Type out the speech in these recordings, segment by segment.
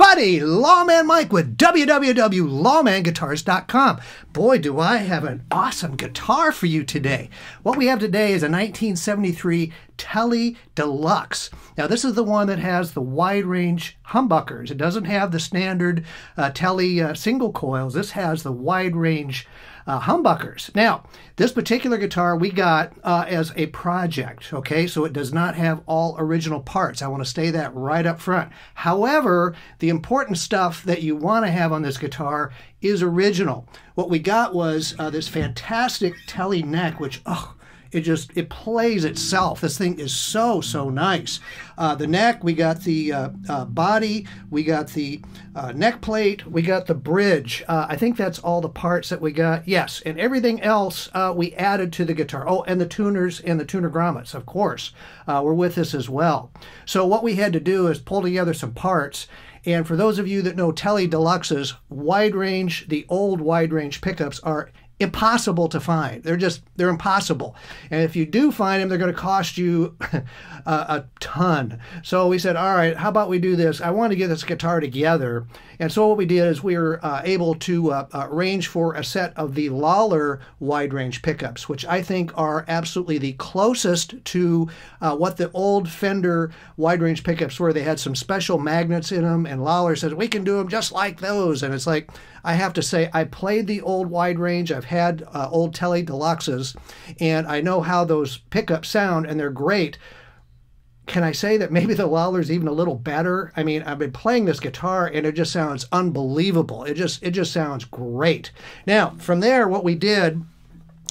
everybody? Lawman Mike with www.lawmanguitars.com. Boy, do I have an awesome guitar for you today. What we have today is a 1973 Tele Deluxe. Now, this is the one that has the wide range humbuckers. It doesn't have the standard uh, Tele uh, single coils. This has the wide range uh, humbuckers. Now, this particular guitar we got uh, as a project, okay? So it does not have all original parts. I want to stay that right up front. However, the important stuff that you want to have on this guitar is original. What we got was uh, this fantastic Tele neck, which, oh, it just it plays itself. This thing is so so nice. Uh, the neck we got the uh, uh, body we got the uh, neck plate we got the bridge. Uh, i think that's all the parts that we got. Yes and everything else uh, we added to the guitar. Oh and the tuners and the tuner grommets of course were with us as well. So what we had to do is pull together some parts. And for those of you that know Tele Deluxes, wide range, the old wide range pickups are impossible to find. They're just they're impossible. And if you do find them, they're going to cost you a, a, ton. So we said, all right, how about we do this? I want to get this guitar together. And so what we did is we were uh, able to uh, uh, arrange for a set of the Lollar wide range pickups, which I think are absolutely the closest to uh, what the old Fender wide range pickups were. They had some special magnets in them, and Lollar says we can do them just like those. And it's like I have to say, I played the old wide range. I've had uh, old Tele Deluxes, and I know how those pickups sound, and they're great. Can I say that maybe the Lollar's even a little better? I mean, I've been playing this guitar and it just sounds unbelievable. It just it just sounds great. Now, from there, what we did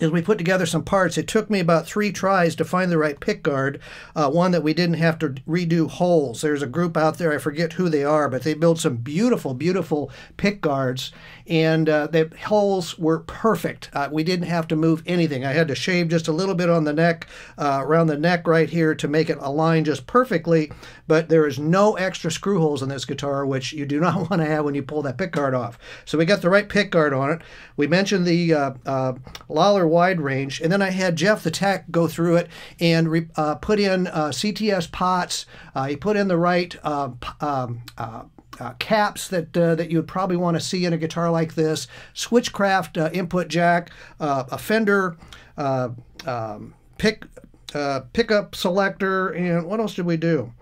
is we put together some parts. It took me about three tries to find the right pick guard, uh, one that we didn't have to redo holes. There's a group out there, I forget who they are, but they build some beautiful, beautiful pick guards, and uh, the holes were perfect. Uh, we didn't have to move anything. I had to shave just a little bit on the neck, uh, around the neck right here to make it align just perfectly, but there is no extra screw holes in this guitar, which you do not want to have when you pull that pick guard off. So we got the right pick guard on it. We mentioned the uh, uh, Wide range, and then I had Jeff the tech go through it and re, uh, put in uh, CTS pots. Uh, he put in the right uh, um, caps that that you would probably want to see in a guitar like this. Switchcraft input jack, a Fender um, pick pickup selector, and what else did we do?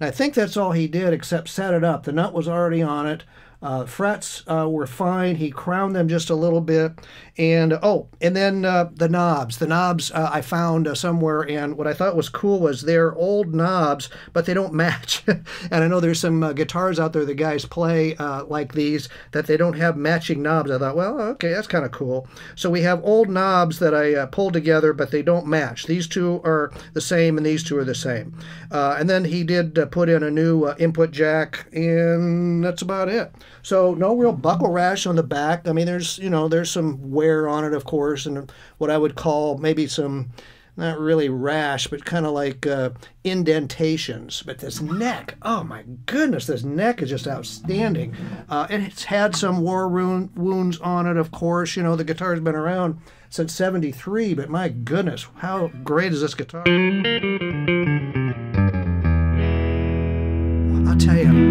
And I think that's all he did except set it up. The nut was already on it. Uh, frets uh, were fine. He crowned them just a little bit. And oh, and then uh, the knobs. The knobs uh, I found uh, somewhere, and what I thought was cool was they're old knobs, but they don't match. and I know there's some uh, guitars out there that guys play like these that they don't have matching knobs. I thought, well, okay, that's kind of cool. So we have old knobs that I pulled together, but they don't match. These two are the same, and these two are the same. and then he did put in a new input jack, and that's about it. So no real buckle rash on the back. I mean, there's you know there's some wear on it, of course, and what I would call maybe some not really rash, but kind of like uh, indentations. But this neck, oh my goodness, this neck is just outstanding. Uh, and it's had some war wound, wounds on it, of course. You know, the guitar's been around since 73, but my goodness, how great is this guitar? I'll tell you,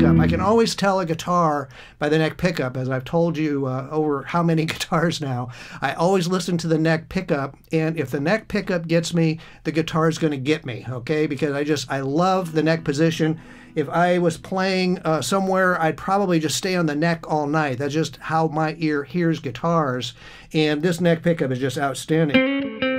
pickup, I can always tell a guitar by the neck pickup, as I've told you uh, over how many guitars now. I always listen to the neck pickup, and if the neck pickup gets me, the guitar is going to get me, okay? Because I just, I love the neck position. If I was playing uh, somewhere, I'd probably just stay on the neck all night. That's just how my ear hears guitars, and this neck pickup is just outstanding.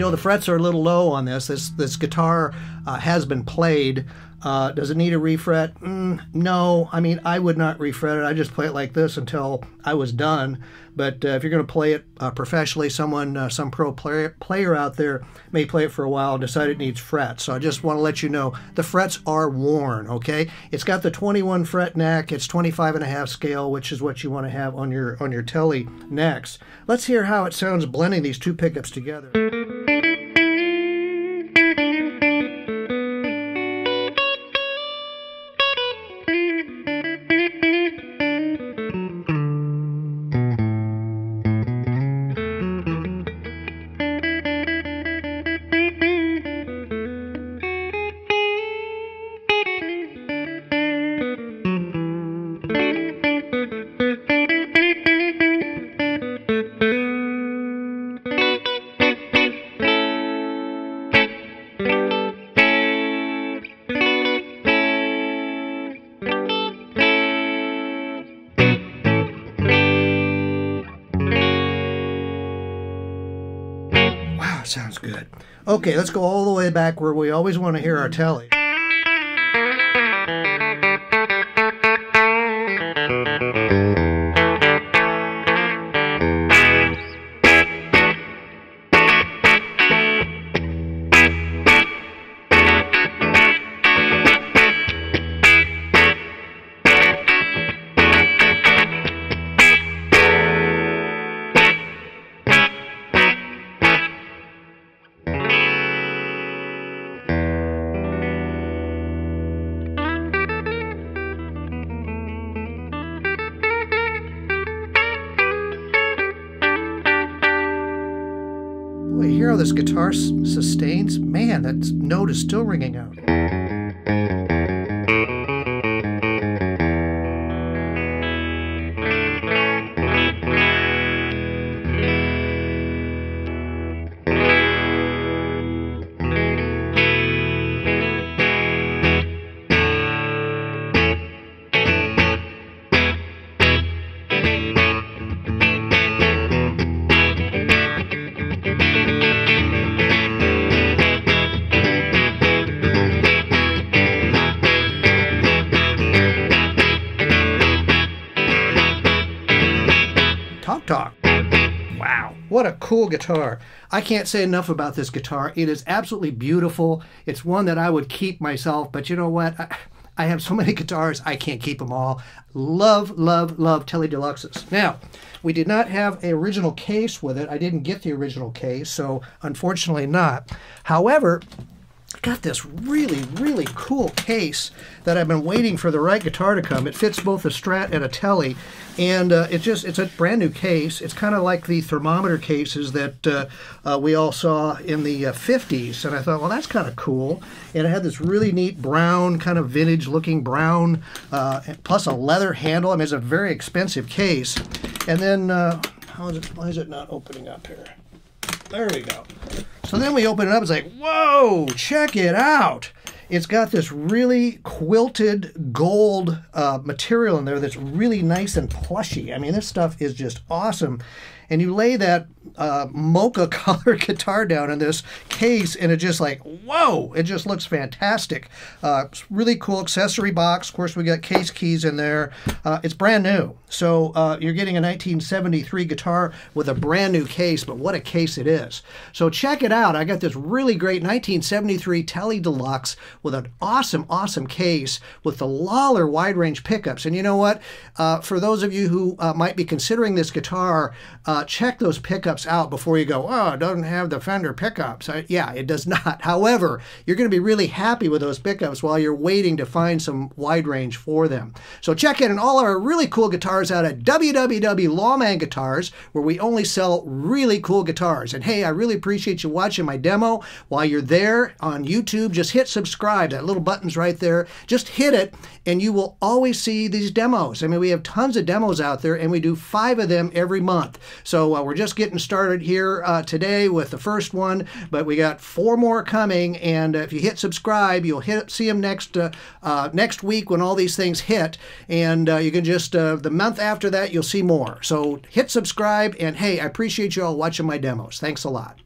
Know, the frets are a little low on this. This this guitar uh, has been played. Uh, does it need a refret? Mm, no. I mean, I would not refret it. I just play it like this until I was done. But uh, if you're going to play it uh, professionally, someone, uh, some pro player, player out there may play it for a while and decide it needs frets. So I just want to let you know the frets are worn, okay? It's got the 21 fret neck. It's 25 and a half scale, which is what you want to have on your, on your Tele necks. Let's hear how it sounds blending these two pickups together. Sounds good. Okay, let's go all the way back where we always want to hear our Tele. This guitar sustains? Man, that note is still ringing out. Cool guitar. I can't say enough about this guitar. It is absolutely beautiful. It's one that I would keep myself, but you know what? I, I have so many guitars, I can't keep them all. Love, love, love Tele Deluxes. Now, we did not have an original case with it. I didn't get the original case, so unfortunately not. However, got this really, really cool case that I've been waiting for the right guitar to come. It fits both a Strat and a Tele, and uh, it's just it's a brand new case. It's kind of like the thermometer cases that uh, uh, we all saw in the uh, 50s, and I thought, well, that's kind of cool. And it had this really neat brown, kind of vintage-looking brown, uh, plus a leather handle. I mean, it's a very expensive case. And then, uh, how is it? Why is it not opening up here? There we go. So then we open it up. It's like, whoa, check it out. It's got this really quilted gold uh, material in there that's really nice and plushy. I mean, this stuff is just awesome. And you lay that uh, mocha color guitar down in this case, and it just like, whoa, it just looks fantastic. Uh, really cool accessory box. Of course, we got case keys in there. Uh, it's brand new. So uh, you're getting a 1973 guitar with a brand new case, but what a case it is. So check it out. I got this really great 1973 Tele Deluxe with an awesome, awesome case with the Lollar wide range pickups. And you know what? Uh, for those of you who uh, might be considering this guitar, check those pickups out before you go, oh, it doesn't have the Fender pickups. Uh, yeah, it does not. However, you're going to be really happy with those pickups while you're waiting to find some wide range for them. So check in on all our really cool guitars out at www.lawman Guitars, where we only sell really cool guitars. And hey, I really appreciate you watching my demo. While you're there on YouTube, just hit subscribe. That little button's right there. Just hit it, and you will always see these demos. I mean, we have tons of demos out there, and we do five of them every month. So uh, we're just getting started here uh, today with the first one, but we got four more coming. And uh, if you hit subscribe, you'll hit see them next uh, uh, next week when all these things hit, and you can just the month after that you'll see more. So hit subscribe, and hey, I appreciate you all watching my demos. Thanks a lot.